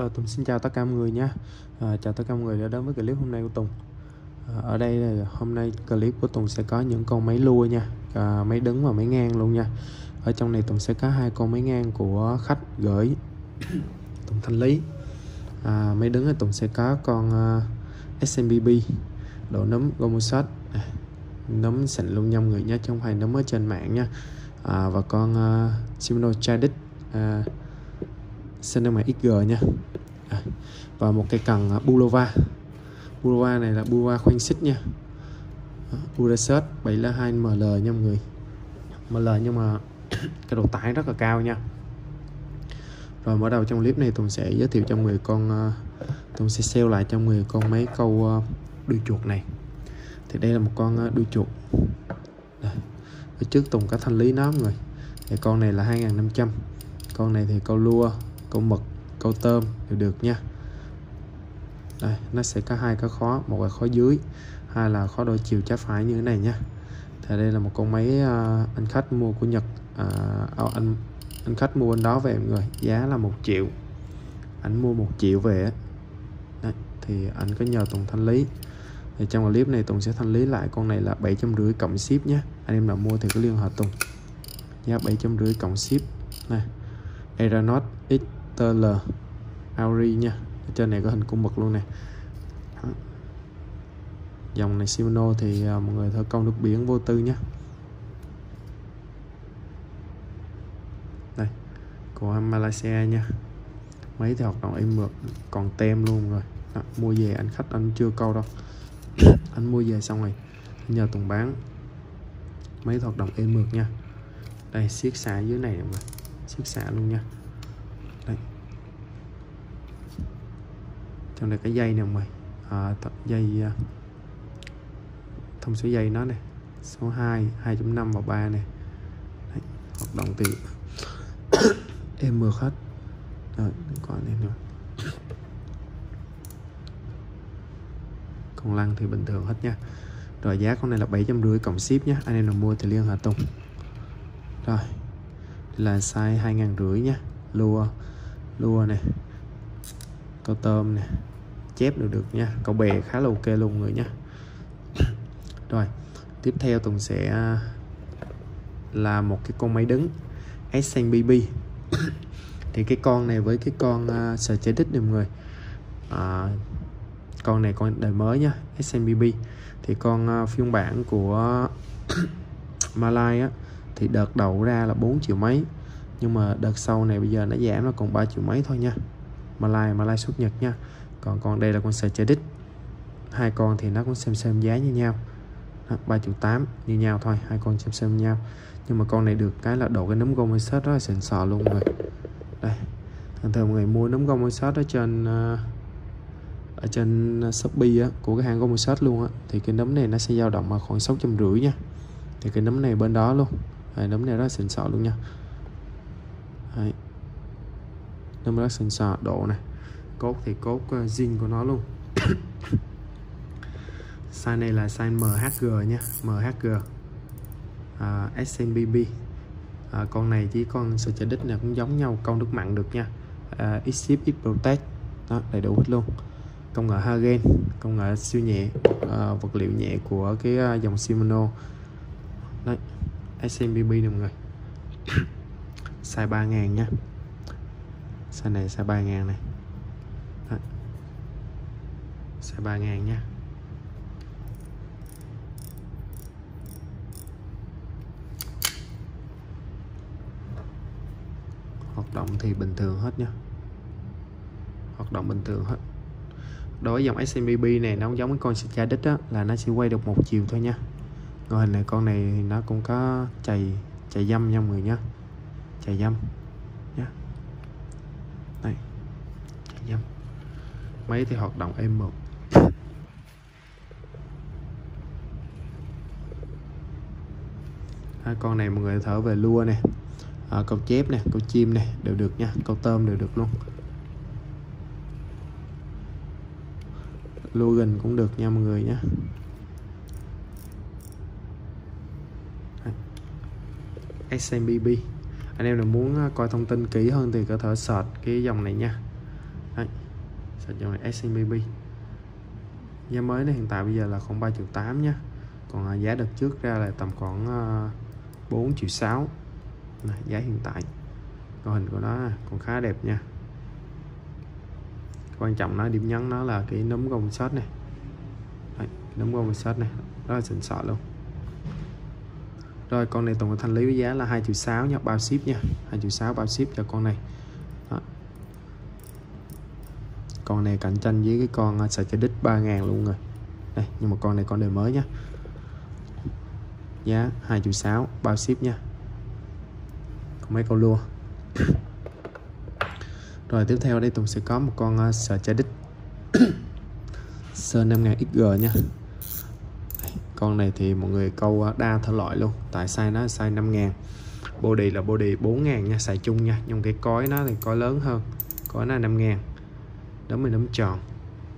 Rồi Tùng xin chào tất cả mọi người nha. À, Chào tất cả mọi người đã đến với clip hôm nay của Tùng. À, Ở đây là hôm nay clip của Tùng sẽ có những con máy lua nha. À, Máy đứng và máy ngang luôn nha. Ở trong này Tùng sẽ có hai con máy ngang của khách gửi. Tùng thanh lý. À, Máy đứng thì Tùng sẽ có con à, uh, SMBB Độ nấm Gomosat à, Nấm sẵn luôn nha mọi người nha Chứ không phải nấm ở trên mạng nha. À, Và con uh, Shimano Chadic uh, à, Cinema XG nha. À, và một cái cần à, Bulova. Bulova này là Bulova khoanh xích nha. Uraset 702 ML nha mọi người. ML nhưng mà cái độ tải rất là cao nha. Rồi mở đầu trong clip này Tùng sẽ giới thiệu cho người con à, Tùng sẽ sale lại cho người con mấy câu đuôi chuột này. Thì đây là một con đuôi chuột. Đây. ở trước Tùng có thanh lý nó mọi người thì con này là 2500 con này thì câu lua, câu mực câu tôm đều được nha. Đây nó sẽ có hai cái khó một là khó dưới hai là khó đổi chiều trái phải như thế này nha. Thì đây là một con máy uh, anh khách mua của Nhật à, anh anh khách mua anh đó về mọi người giá là một triệu. Anh mua một triệu về Đấy, thì anh có nhờ Tùng thanh lý. Thì trong clip này Tùng sẽ thanh lý lại con này là bảy trăm rưỡi cộng ship nhé. Anh em nào mua thì cứ liên hệ Tùng. Giá bảy trăm rưỡi cộng ship. Này Aeronaut X TL Auri nha. Ở trên này có hình cung bậc luôn nè. Dòng này Shimano thì uh, mọi người thợ công nước biển vô tư nhé đây của Malaysia nha. Mấy thì hoạt động em mượt còn tem luôn rồi. Đó, mua về anh khách anh chưa câu đâu. Anh mua về xong rồi nhờ Tùng bán. Mấy hoạt động êm mượt nha. Đây siết xả dưới này mọi người. Siết xả luôn nha. Trong này cái dây nè mày à, dây à, thông số dây nó này số 2 2.5 và 3 này. Đấy, hoạt động từ em mượt hết. Rồi còn này nữa? Còn lăng thì bình thường hết nha. Rồi giá con này là bảy trăm rưỡi cộng ship nhé anh em nào mua thì liên hệ Tùng. Rồi là size hai ngàn rưỡi nha lua lua này. Câu tôm này chép được được nha. Cậu bè khá là ok luôn người nha. Rồi tiếp theo Tùng sẽ à, là một cái con máy đứng Accent BB thì cái con này với cái con uh, sờ chế đích mọi người à, con này con đời mới nhá SMBB thì con uh, phiên bản của Malay á thì đợt đầu ra là 4 triệu mấy nhưng mà đợt sau này bây giờ nó giảm nó còn 3 triệu mấy thôi nha. Malay Malay xuất Nhật nha còn con đây là con sợi đích. Hai con thì nó cũng xem xem giá như nhau. Ba triệu tám như nhau thôi hai con xem xem nhau. Nhưng mà con này được cái là độ cái nấm gông set rất là xịn sò luôn rồi. Đây thường thường mọi người mua nấm gông set ở trên ờ, ở trên shopee á, của cái hàng gông set luôn á thì cái nấm này nó sẽ dao động ở khoảng sáu trăm rưỡi nha. Thì cái nấm này bên đó luôn. Đấy, nấm này rất là xịn sò luôn nha. Đấy. nấm rất xịn sò độ này cốt thì cốt ờ, zin của nó luôn. Size này là size MHG nha MHG à, SMBB à, con này chỉ con sợi chạy đích này cũng giống nhau con nước mặn được nha. À, X-Ship X Protect. Đó đầy đủ hết luôn. Công nghệ Hagen công nghệ siêu nhẹ à, vật liệu nhẹ của cái ờ, dòng Shimano. Đấy SMBB nè mọi người. Size 3000 nha. Size này size 3000 này đấy xe 3000 nha. Hoạt động thì bình thường hết nha. Hoạt động bình thường hết. Đối với dòng SMBB này, nó giống cái con cha đích á, là nó sẽ quay được một chiều thôi nha. Rồi hình này, con này nó cũng có chày chày dâm nha mọi người nhá. Chày dâm nhá. Đây, chày dâm. Máy thì hoạt động êm một. À, con này mọi người thở về lua nè. À, câu chép nè câu chim nè đều được nha câu tôm đều được luôn. Logan cũng được nha mọi người nhé. À, SMBB anh em nào muốn à, coi thông tin kỹ hơn thì có thể search cái dòng này nha. Đấy. search dòng này SMBB giá mới nó hiện tại bây giờ là khoảng 3 triệu 8 nha. Còn à, giá đợt trước ra là tầm khoảng 4 triệu 6 này, giá hiện tại. Con hình của nó còn khá đẹp nha. Quan trọng nó điểm nhấn nó là cái núm gông sót này. Đấy, núm gông sót này rất là xịn sọ luôn. Rồi con này tổng thanh lý với giá là 2 triệu 6 nha bao ship nha. 2 triệu 6 bao ship cho con này. Đó. con này cạnh tranh với cái con sợi cho đích 3.000 luôn rồi. Đây nhưng mà con này con đời mới nha giá 2 triệu 6 bao ship nha. Còn mấy câu lua. Rồi tiếp theo đây Tùng sẽ có một con ờ, uh, sợi chai đích. Sơ 5000 XG nha. Con này thì mọi người câu ờ, đa thể loại luôn. Tại size nó size 5000 body là body 4000 nha xài chung nha. Nhưng cái cối nó thì cối lớn hơn. Cối nó 5000 đấm mình đấm tròn.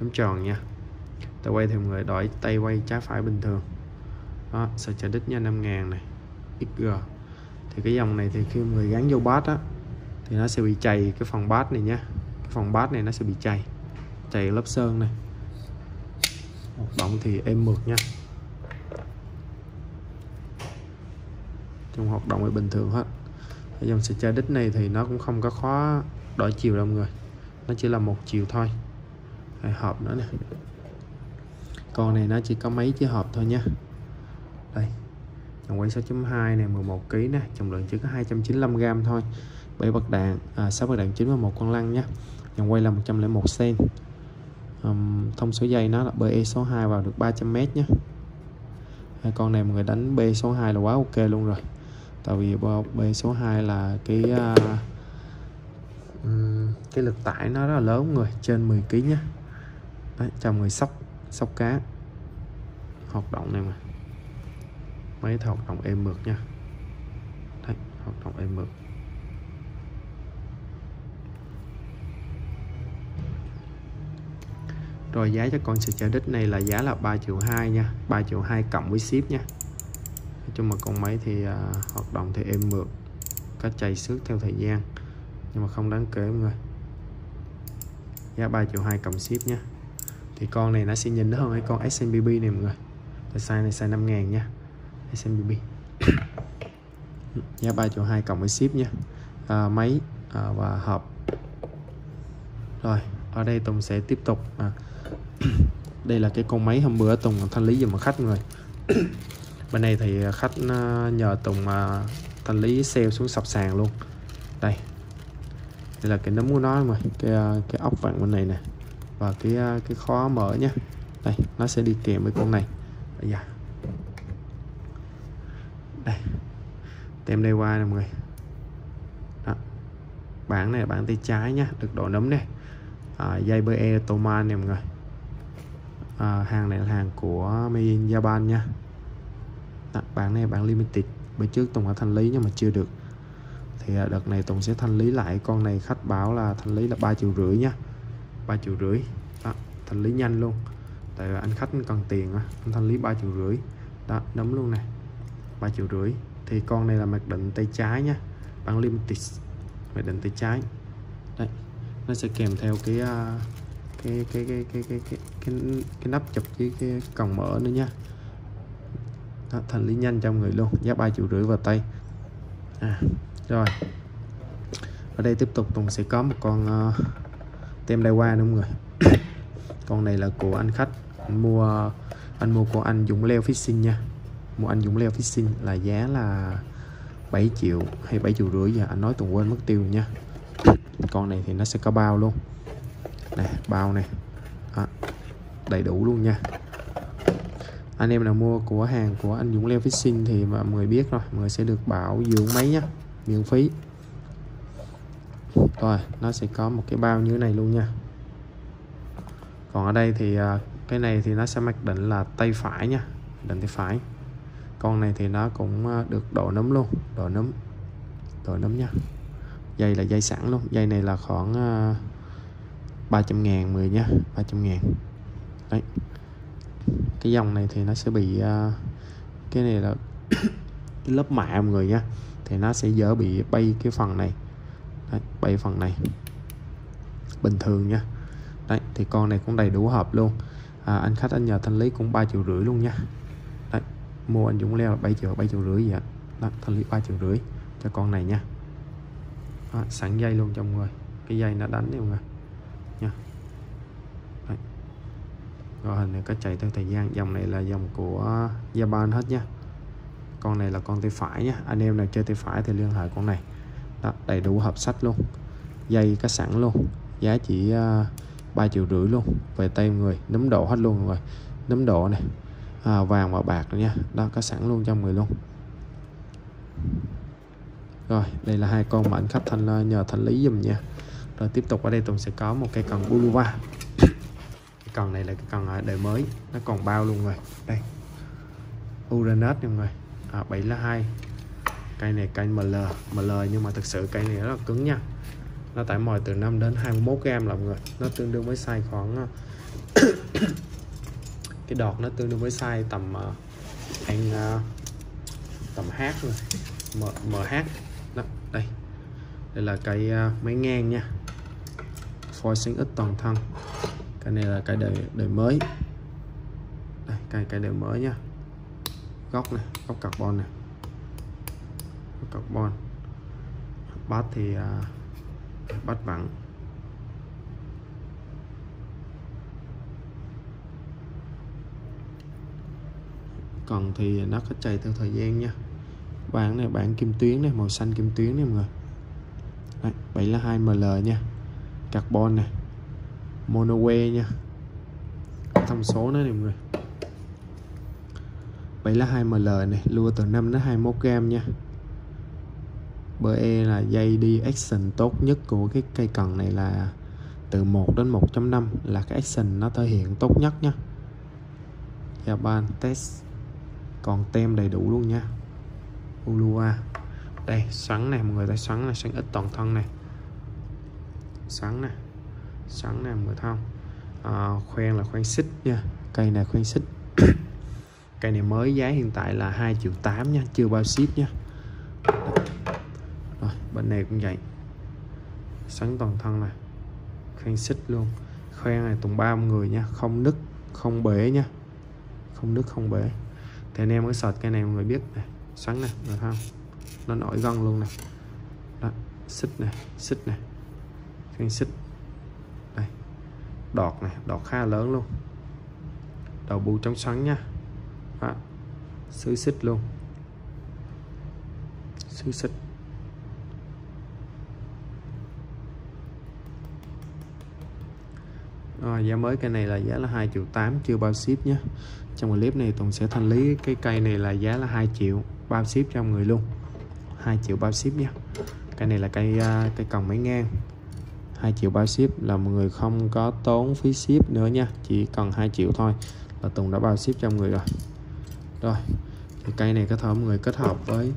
Đấm tròn nha. Tay quay thì mọi người đổi tay quay trái phải bình thường đó sợi chai đích nha 5000 này. XG thì cái dòng này thì khi người gắn vô bát á, thì nó sẽ bị chày cái phần bát này nhá. Cái phần bát này nó sẽ bị chày. Chày lớp sơn này. Hoạt động thì êm mượt nha. Trong hoạt động thì bình thường hết. Cái dòng xe chơi đích này thì nó cũng không có khó đổi chiều đâu người. Nó chỉ là một chiều thôi. Hộp nữa nè. Con này nó chỉ có mấy chiếc hộp thôi nha đây. Dòng quay 6.2 này 11 kg nè. Trọng lượng chỉ có 295g thôi. 7 bậc đạn à, 6 bậc đạn chính và một con lăn nhé. Dòng quay là 101 cm um, thông số dây nó là BE số 2 vào được 300m nhé. À, con này mọi người đánh B số 2 là quá ok luôn rồi. Tại vì B số 2 là cái uh, um, cái lực tải nó rất là lớn người trên 10 kg nhé. Đấy, cho người sóc sóc cá. Hoạt động này mà máy thọc động êm mượt nha. Đấy, hoạt động êm mượt. Rồi giá cho con sợi đích này là giá là 3 triệu 2 nha 3 triệu 2 cộng với ship nha. Nói chung mà con máy thì à, uh, hoạt động thì êm mượt có chạy xước theo thời gian nhưng mà không đáng kể mọi người. Giá 3 triệu 2 cộng ship nha. Thì con này nó sẽ nhìn hơn cái con SMBB này mọi người. Size này size 5 ngàn nha. SMBB giá 3 triệu 2 cộng với ship nha à, máy à, và hộp. Rồi ở đây Tùng sẽ tiếp tục. À, đây là cái con máy hôm bữa Tùng thanh lý dùm khách rồi. Bên này thì khách à, nhờ Tùng à, thanh lý sale xuống sập sàn luôn. Đây. Đây là cái nấm của nó mà cái à, cái ốc vặn bên này nè. Và cái à, cái khó mở nhá đây nó sẽ đi kèm với con này. Bây giờ đây. Tem đây qua nè mọi người. Đó. bản này là bản tay trái nhá được độ nấm này à, dây BE Toman nè mọi người. À, hàng này là hàng của Made in Japan nha. Đó, bản này bản limited bữa trước Tùng đã thanh lý nhưng mà chưa được. Thì à, đợt này Tùng sẽ thanh lý lại con này khách báo là thanh lý là ba triệu rưỡi nha. Ba triệu rưỡi. Đó, thanh lý nhanh luôn. Tại anh khách cần tiền anh thanh lý ba triệu rưỡi. Đó nấm luôn này ba triệu rưỡi. Thì con này là mặc định tay trái nha. Bản limited mặc định tay trái. Đây nó sẽ kèm theo cái à, cái cái cái cái cái cái cái, cái nắp chụp với cái còng mở nữa nha. Đó, thành lý nhanh cho người luôn. Giá ba triệu rưỡi vào tay. À, rồi. Ở đây tiếp tục Tùng sẽ có một con uh, tem đai qua nữa không người. Con này là của anh khách. Anh mua anh mua của anh Dũng leo fishing nha mua anh Dũng leo fishing là giá là 7 triệu hay 7 triệu rưỡi giờ. Anh nói Tùng quên mất tiêu nha. Con này thì nó sẽ có bao luôn. Nè bao này. À, đầy đủ luôn nha. Anh em nào mua của hàng của anh Dũng Leo Fishing thì mà mọi người biết rồi mọi người sẽ được bảo dưỡng máy nhá miễn phí. Rồi nó sẽ có một cái bao như thế này luôn nha. Còn ở đây thì à, cái này thì nó sẽ mặc định là tay phải nha định tay phải con này thì nó cũng ờ, được độ nấm luôn độ nấm độ nấm nha. Dây là dây sẵn luôn dây này là khoảng ờ, 300 ngàn 10 nhá 300 ngàn. Đấy. Cái dòng này thì nó sẽ bị ờ, cái này là cái lớp mạ mọi người nha thì nó sẽ dỡ bị bay cái phần này. Đấy, bay phần này. Bình thường nha. Đấy thì con này cũng đầy đủ hộp luôn. À, anh khách anh nhờ thanh lý cũng 3 triệu rưỡi luôn nha mua anh Dũng leo là 7 triệu 7 triệu rưỡi vậy đó, thanh lý 3 triệu rưỡi cho con này nha. Đó, sẵn dây luôn trong người. Cái dây nó đánh mọi người nha. Đấy. rồi hình này có chạy theo thời gian. Dòng này là dòng của Japan hết nha. Con này là con tay phải nha. Anh em nào chơi tay phải thì liên hệ con này. Đó, đầy đủ hộp sách luôn. Dây có sẵn luôn. Giá chỉ à, ba 3 triệu rưỡi luôn. Về tay người. Nấm độ hết luôn rồi nấm độ này à, vàng và bạc nha. Đó có sẵn luôn trong người luôn. Rồi đây là hai con mà anh khách thanh ờ, nhờ thanh lý dùm nha. Rồi tiếp tục ở đây Tùng sẽ có một cây cần Buluva cái cần này là cái cần đời mới. Nó còn bao luôn rồi. Đây. Uranus nha mọi người. À, 7 là 2 cây này cây ML ML nhưng mà thực sự cây này rất là cứng nha. Nó tải mồi từ 5 đến 21 gram là mọi người. Nó tương đương với size khoảng ờ, cái đọt nó tương đương với size tầm uh, anh uh, tầm H rồi M, MH đó, đây. Đây là cái uh, máy ngang nha. Phôi xanh ít toàn thân. Cái này là cái đời đời mới. Đây cái cái đời mới nha. Góc này góc carbon này góc carbon. Bát thì uh, bát vắng còn thì nó có chạy theo thời gian nha. Bản này bản kim tuyến này màu xanh kim tuyến này mọi người. Đấy, 7 ml nha. Carbon này. Monoway nha. Thông số nữa này mọi người. 7 là 2 ml này lua từ 5 đến 21 gram nha. BE là dây đi action tốt nhất của cái cây cần này là từ 1 đến 1.5 là cái action nó thể hiện tốt nhất nha. Japan test còn tem đầy đủ luôn nha. Ulua. Đây xoắn này mọi người thấy xoắn này xoắn ít toàn thân này xoắn này xoắn này mọi người thấy không? À, khoen là khoen xích nha. Cây này khoen xích. Cây này mới giá hiện tại là 2 triệu 8 nha chưa bao ship nha. Rồi bên này cũng vậy. Sắn toàn thân này khoen xích luôn. Khoen này tùng ba người nha không nứt không bể nha. Không nứt không bể thì anh em mới sọt cái này mọi người biết này. Xoắn này, được không? Nó nổi gân luôn này. Đó, xích này xích này. Cái xích. Đây. Đọt này, đọt khá lớn luôn. Đầu bu trong xoắn nha. Đó. xứ xích luôn. Xứ xích. Rồi giá mới cây này là giá là 2 triệu 8 chưa bao ship nhé trong clip này Tùng sẽ thanh lý cái cây này là giá là 2 triệu, bao ship cho người luôn. 2 triệu bao ship nhé cây này là cây à, cây còng máy ngang. 2 triệu bao ship là mọi người không có tốn phí ship nữa nha chỉ cần 2 triệu thôi là Tùng đã bao ship cho người rồi. Rồi, thì cây này có thể mọi người kết hợp với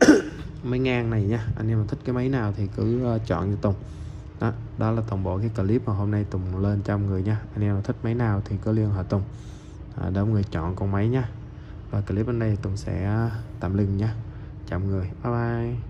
máy ngang này nha anh em thích cái máy nào thì cứ à, chọn cho Tùng đó đó là toàn bộ cái clip mà hôm nay Tùng lên cho mọi người nha. Anh em thích máy nào thì có liên hệ Tùng. À, để mọi người chọn con máy nha. Và clip bên đây Tùng sẽ tạm dừng nha. Chào mọi người bye bye.